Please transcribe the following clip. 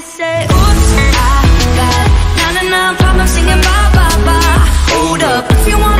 say, oops, ah, ah. I got nine nine problems singing ba ba ba. Hold up if you want.